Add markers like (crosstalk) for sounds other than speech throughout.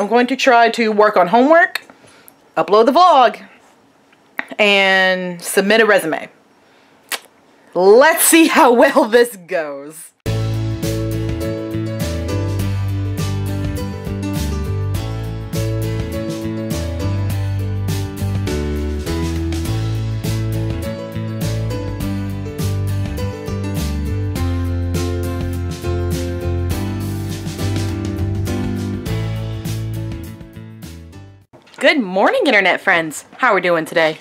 I'm going to try to work on homework, upload the vlog, and submit a resume. Let's see how well this goes. Good morning, internet friends. How are we doing today?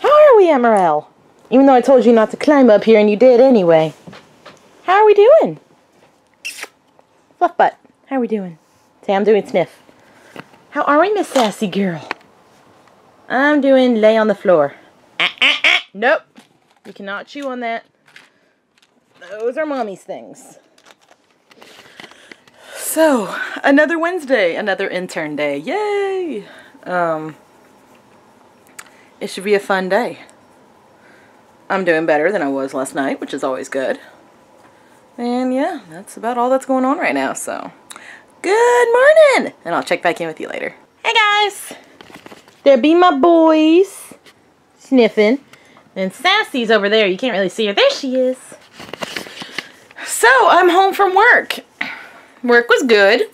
How are we, Emeril? Even though I told you not to climb up here and you did anyway. How are we doing? Fluff butt. How are we doing? Say, I'm doing sniff. How are we, Miss Sassy Girl? I'm doing lay on the floor. Ah, ah, ah. Nope. You cannot chew on that. Those are mommy's things. So, another Wednesday, another intern day. Yay! Um, it should be a fun day. I'm doing better than I was last night, which is always good. And yeah, that's about all that's going on right now, so. Good morning! And I'll check back in with you later. Hey guys! There be my boys. Sniffing. And Sassy's over there. You can't really see her. There she is. So, I'm home from work. Work was good.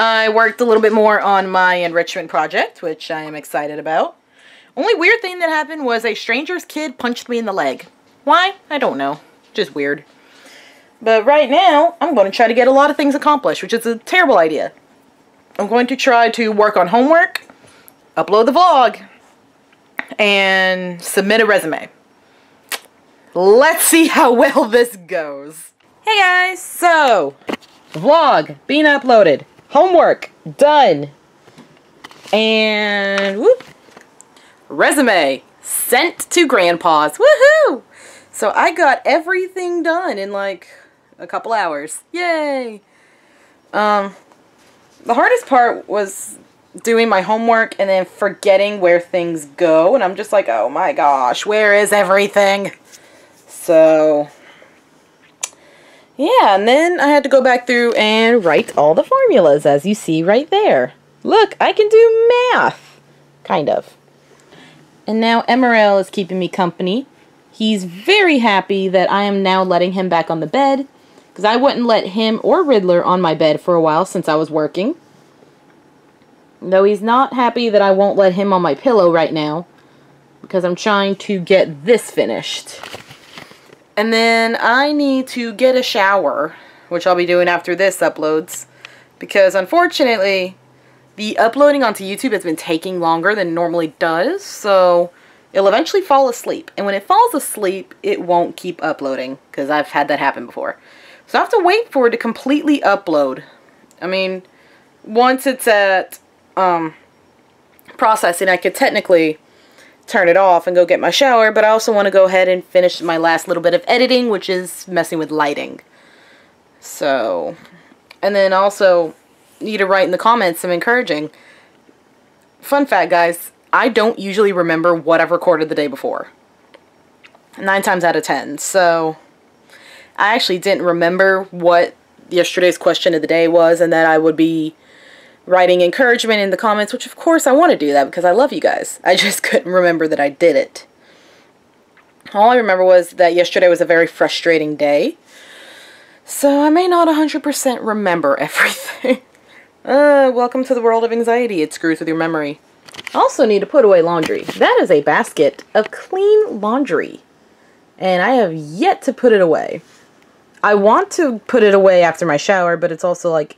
I worked a little bit more on my enrichment project, which I am excited about. Only weird thing that happened was a stranger's kid punched me in the leg. Why? I don't know. Just weird. But right now, I'm going to try to get a lot of things accomplished, which is a terrible idea. I'm going to try to work on homework, upload the vlog, and submit a resume. Let's see how well this goes. Hey guys, so, vlog being uploaded. Homework done. And whoop. Resume sent to grandpa's. Woohoo! So I got everything done in like a couple hours. Yay! Um, the hardest part was doing my homework and then forgetting where things go. And I'm just like, oh my gosh, where is everything? So, yeah, and then I had to go back through and write all the formulas as you see right there. Look, I can do math. Kind of. And now Emeril is keeping me company. He's very happy that I am now letting him back on the bed because I wouldn't let him or Riddler on my bed for a while since I was working. Though he's not happy that I won't let him on my pillow right now because I'm trying to get this finished. And then I need to get a shower, which I'll be doing after this uploads. Because unfortunately, the uploading onto YouTube has been taking longer than normally does. So it'll eventually fall asleep. And when it falls asleep, it won't keep uploading. Because I've had that happen before. So I have to wait for it to completely upload. I mean, once it's at um, processing, I could technically turn it off and go get my shower, but I also want to go ahead and finish my last little bit of editing, which is messing with lighting. So, and then also need to write in the comments some encouraging. Fun fact, guys, I don't usually remember what I've recorded the day before. Nine times out of ten. So, I actually didn't remember what yesterday's question of the day was and that I would be writing encouragement in the comments, which of course I want to do that because I love you guys. I (laughs) just couldn't remember that I did it. All I remember was that yesterday was a very frustrating day. So I may not 100% remember everything. (laughs) uh, welcome to the world of anxiety. It screws with your memory. Also need to put away laundry. That is a basket of clean laundry. And I have yet to put it away. I want to put it away after my shower, but it's also like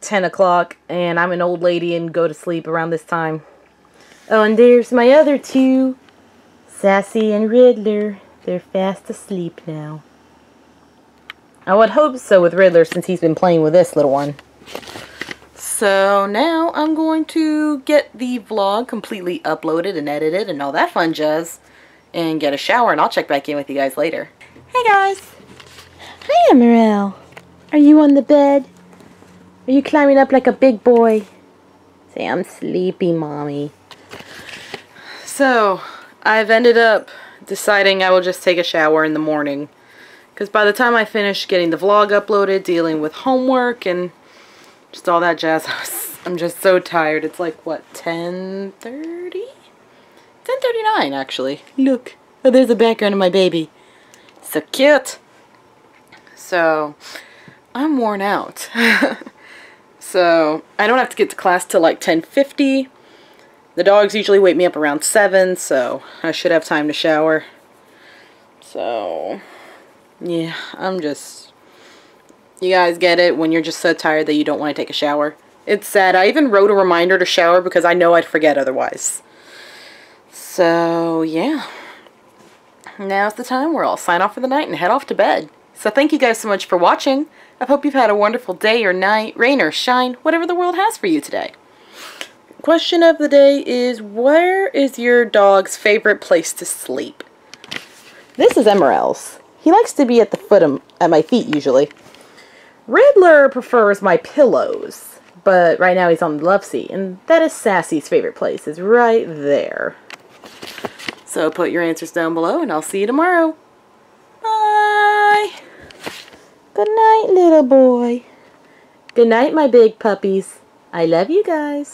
10 o'clock and I'm an old lady and go to sleep around this time. Oh, and there's my other two, Sassy and Riddler. They're fast asleep now. I would hope so with Riddler since he's been playing with this little one. So now I'm going to get the vlog completely uploaded and edited and all that fun jazz and get a shower and I'll check back in with you guys later. Hey guys! Hi Emeril! Are you on the bed? Are you climbing up like a big boy? Say, I'm sleepy, mommy. So, I've ended up deciding I will just take a shower in the morning. Because by the time I finish getting the vlog uploaded, dealing with homework, and just all that jazz. (laughs) I'm just so tired. It's like, what, 10.30? 10.39, actually. Look. Oh, there's the background of my baby. So cute. So, I'm worn out. (laughs) so, I don't have to get to class till like 10.50. The dogs usually wake me up around 7, so I should have time to shower. So, yeah, I'm just... You guys get it when you're just so tired that you don't want to take a shower. It's sad. I even wrote a reminder to shower because I know I'd forget otherwise. So, yeah. Now's the time where I'll sign off for the night and head off to bed. So thank you guys so much for watching. I hope you've had a wonderful day or night, rain or shine, whatever the world has for you today. Question of the day is, where is your dog's favorite place to sleep? This is Emeril's. He likes to be at the foot of, at my feet usually. Riddler prefers my pillows, but right now he's on the love seat, and that is Sassy's favorite place, is right there. So put your answers down below, and I'll see you tomorrow. Bye! Good night, little boy. Good night, my big puppies. I love you guys.